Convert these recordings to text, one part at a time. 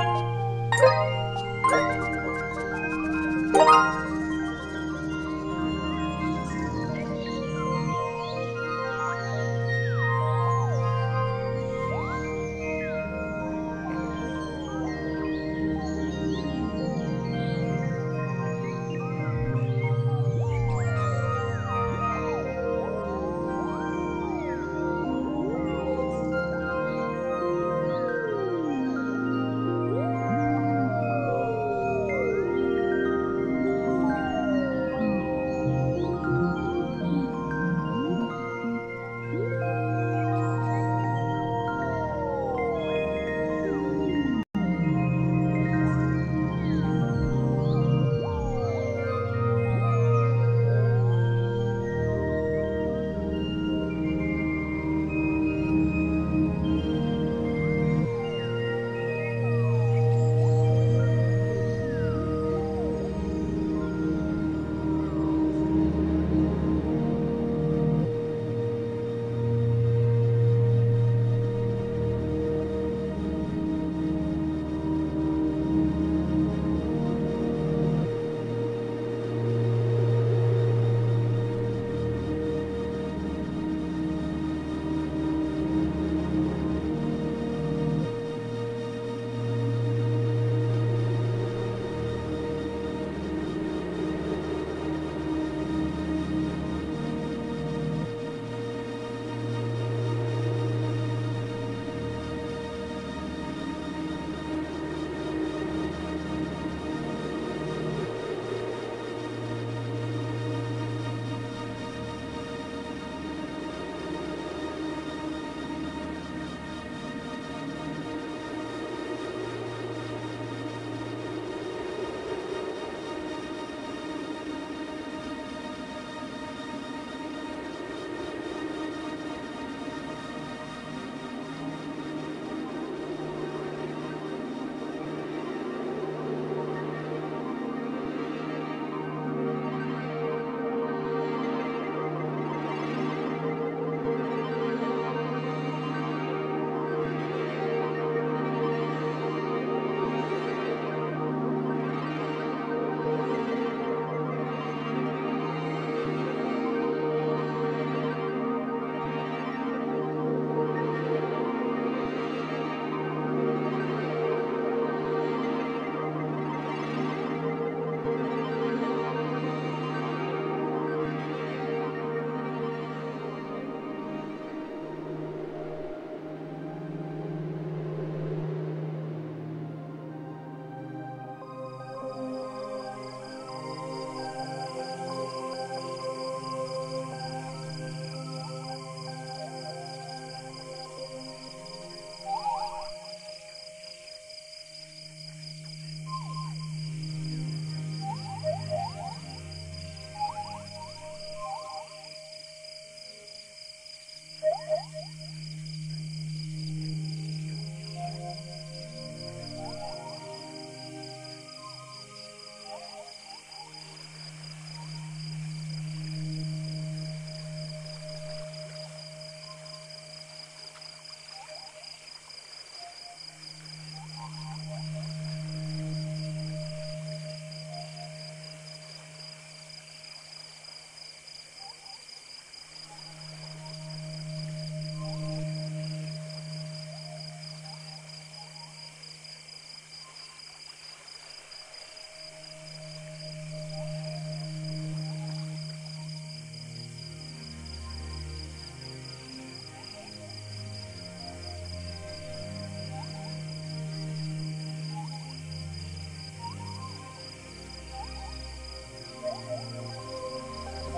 Bye.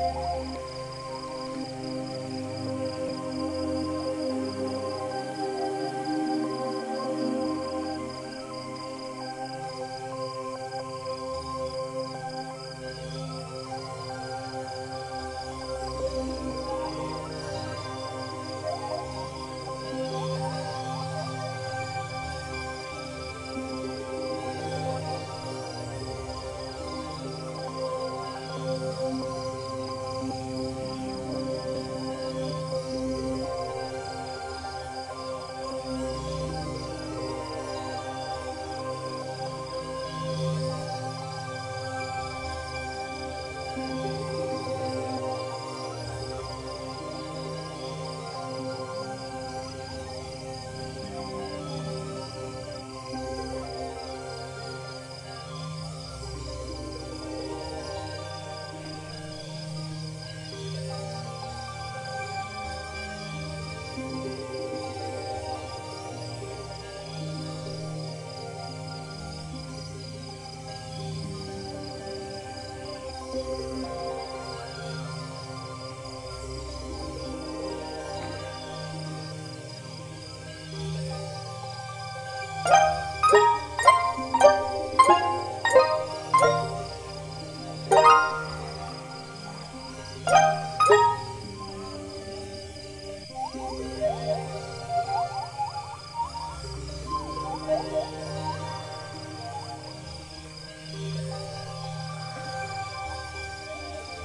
Música